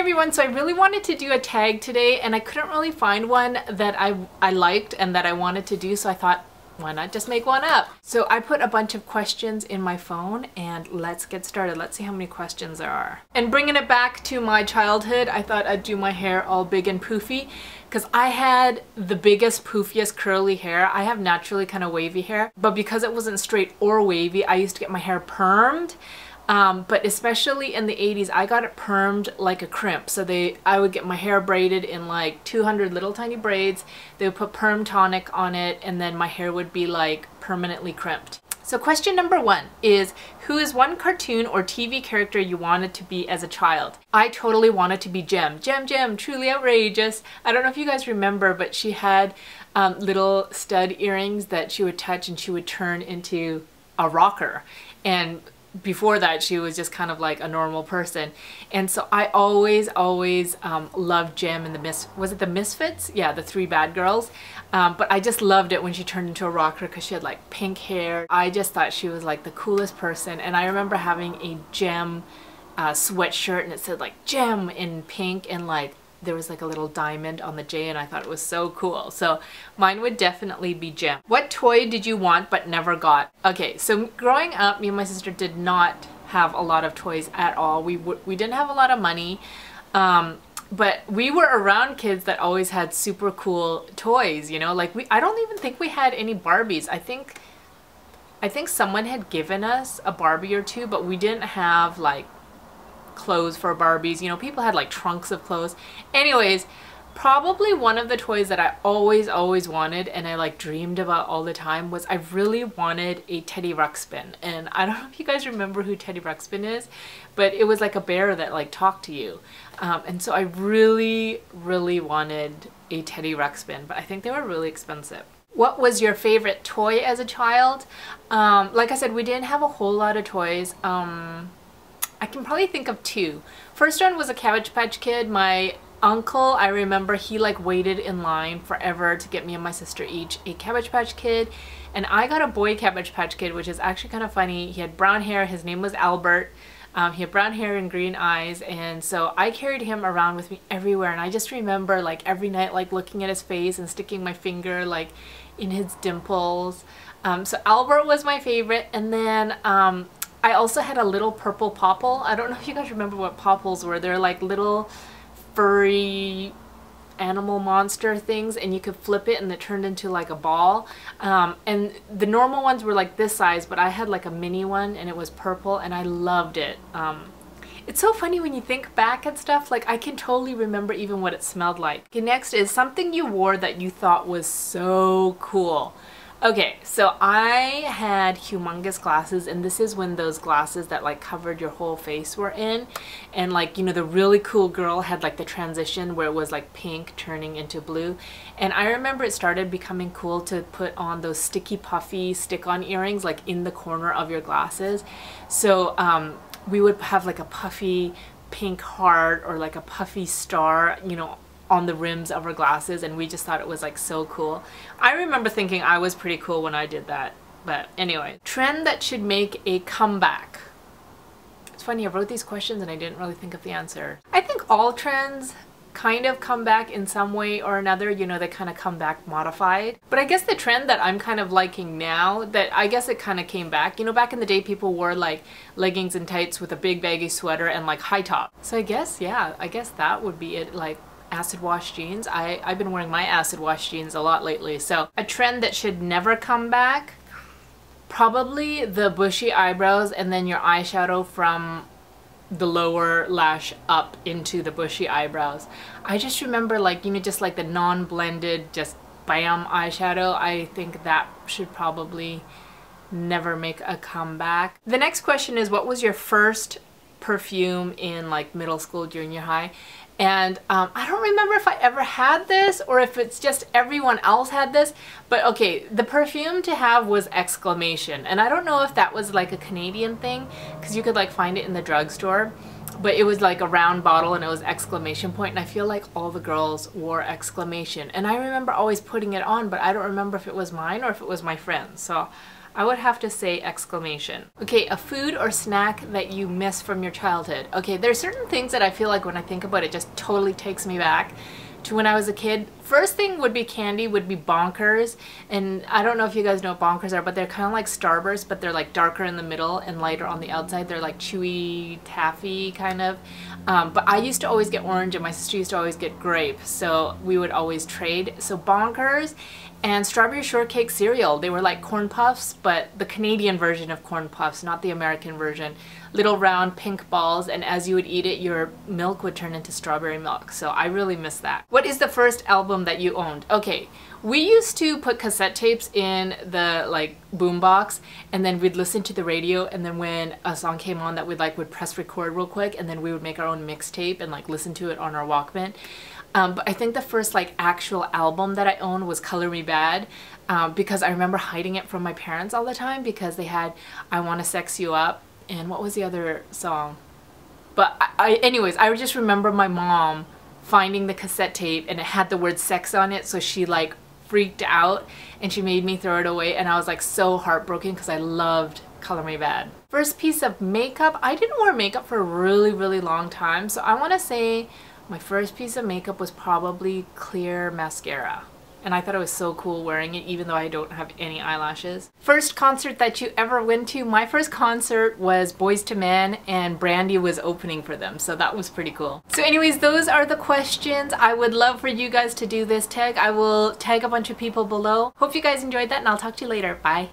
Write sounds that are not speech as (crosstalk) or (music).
everyone, so I really wanted to do a tag today and I couldn't really find one that I, I liked and that I wanted to do so I thought why not just make one up? So I put a bunch of questions in my phone and let's get started. Let's see how many questions there are. And bringing it back to my childhood, I thought I'd do my hair all big and poofy because I had the biggest, poofiest curly hair. I have naturally kind of wavy hair, but because it wasn't straight or wavy, I used to get my hair permed. Um, but especially in the 80s, I got it permed like a crimp. So they, I would get my hair braided in like 200 little tiny braids. They would put perm tonic on it and then my hair would be like permanently crimped. So question number one is, who is one cartoon or TV character you wanted to be as a child? I totally wanted to be Jem. Jem Jem, truly outrageous. I don't know if you guys remember, but she had um, little stud earrings that she would touch and she would turn into a rocker. And before that she was just kind of like a normal person. And so I always always um, loved Jem and the Miss was it the Misfits? Yeah the three bad girls. Um, but I just loved it when she turned into a rocker because she had like pink hair. I just thought she was like the coolest person. And I remember having a Jem uh, sweatshirt and it said like Jem in pink and like there was like a little diamond on the J and I thought it was so cool. So mine would definitely be Jem. What toy did you want but never got? Okay, so growing up, me and my sister did not have a lot of toys at all. We, we didn't have a lot of money. Um, but we were around kids that always had super cool toys, you know, like we, I don't even think we had any Barbies. I think, I think someone had given us a Barbie or two, but we didn't have like clothes for Barbies. You know, people had like trunks of clothes. Anyways, probably one of the toys that I always, always wanted and I like dreamed about all the time was I really wanted a Teddy Ruxpin. And I don't (laughs) know if you guys remember who Teddy Ruxpin is, but it was like a bear that like talked to you. Um, and so I really, really wanted a Teddy Ruxpin, but I think they were really expensive. What was your favorite toy as a child? Um, like I said, we didn't have a whole lot of toys. Um, I can probably think of two. First one was a Cabbage Patch Kid. My uncle, I remember he like waited in line forever to get me and my sister each a Cabbage Patch Kid. And I got a boy Cabbage Patch Kid, which is actually kind of funny. He had brown hair. His name was Albert. Um, he had brown hair and green eyes and so I carried him around with me everywhere and I just remember like every night like looking at his face and sticking my finger like in his dimples. Um, so Albert was my favorite and then um, I also had a little purple popple. I don't know if you guys remember what popples were. They're like little furry animal monster things and you could flip it and it turned into like a ball. Um, and the normal ones were like this size, but I had like a mini one and it was purple and I loved it. Um, it's so funny when you think back and stuff, like I can totally remember even what it smelled like. Okay, next is something you wore that you thought was so cool. Okay, so I had humongous glasses and this is when those glasses that like covered your whole face were in and like you know the really cool girl had like the transition where it was like pink turning into blue and I remember it started becoming cool to put on those sticky puffy stick-on earrings like in the corner of your glasses so um, we would have like a puffy pink heart or like a puffy star you know on the rims of her glasses and we just thought it was like so cool. I remember thinking I was pretty cool when I did that. But anyway, trend that should make a comeback. It's funny, I wrote these questions and I didn't really think of the answer. I think all trends kind of come back in some way or another, you know, they kind of come back modified. But I guess the trend that I'm kind of liking now, that I guess it kind of came back, you know, back in the day people wore like leggings and tights with a big baggy sweater and like high top. So I guess, yeah, I guess that would be it, like acid wash jeans. I, I've been wearing my acid wash jeans a lot lately. So a trend that should never come back, probably the bushy eyebrows and then your eyeshadow from the lower lash up into the bushy eyebrows. I just remember like, you know, just like the non-blended, just bam eyeshadow. I think that should probably never make a comeback. The next question is what was your first perfume in like middle school, junior high? And um, I don't remember if I ever had this or if it's just everyone else had this. But okay, the perfume to have was exclamation. And I don't know if that was like a Canadian thing because you could like find it in the drugstore. But it was like a round bottle and it was exclamation point. And I feel like all the girls wore exclamation. And I remember always putting it on, but I don't remember if it was mine or if it was my friend's. So I would have to say exclamation. Okay, a food or snack that you miss from your childhood. Okay, there's certain things that I feel like when I think about it just totally takes me back to when I was a kid. First thing would be candy, would be Bonkers. And I don't know if you guys know what Bonkers are, but they're kind of like Starburst, but they're like darker in the middle and lighter on the outside. They're like chewy, taffy kind of. Um, but I used to always get orange and my sister used to always get grape. So we would always trade. So Bonkers and strawberry shortcake cereal. They were like corn puffs, but the Canadian version of corn puffs, not the American version. Little round pink balls, and as you would eat it, your milk would turn into strawberry milk. So I really miss that. What is the first album that you owned? Okay, we used to put cassette tapes in the like boombox, and then we'd listen to the radio, and then when a song came on that we'd like would press record real quick, and then we would make our own mixtape and like listen to it on our Walkman. Um, but I think the first like actual album that I owned was Color Me Badd um, because I remember hiding it from my parents all the time because they had I Want to Sex You Up and what was the other song? But I, I, anyways, I just remember my mom finding the cassette tape and it had the word sex on it so she like freaked out and she made me throw it away and I was like so heartbroken because I loved Color Me Badd. First piece of makeup, I didn't wear makeup for a really really long time so I want to say my first piece of makeup was probably clear mascara. And I thought it was so cool wearing it even though I don't have any eyelashes. First concert that you ever went to? My first concert was Boyz II Men and Brandy was opening for them. So that was pretty cool. So anyways, those are the questions. I would love for you guys to do this tag. I will tag a bunch of people below. Hope you guys enjoyed that and I'll talk to you later. Bye.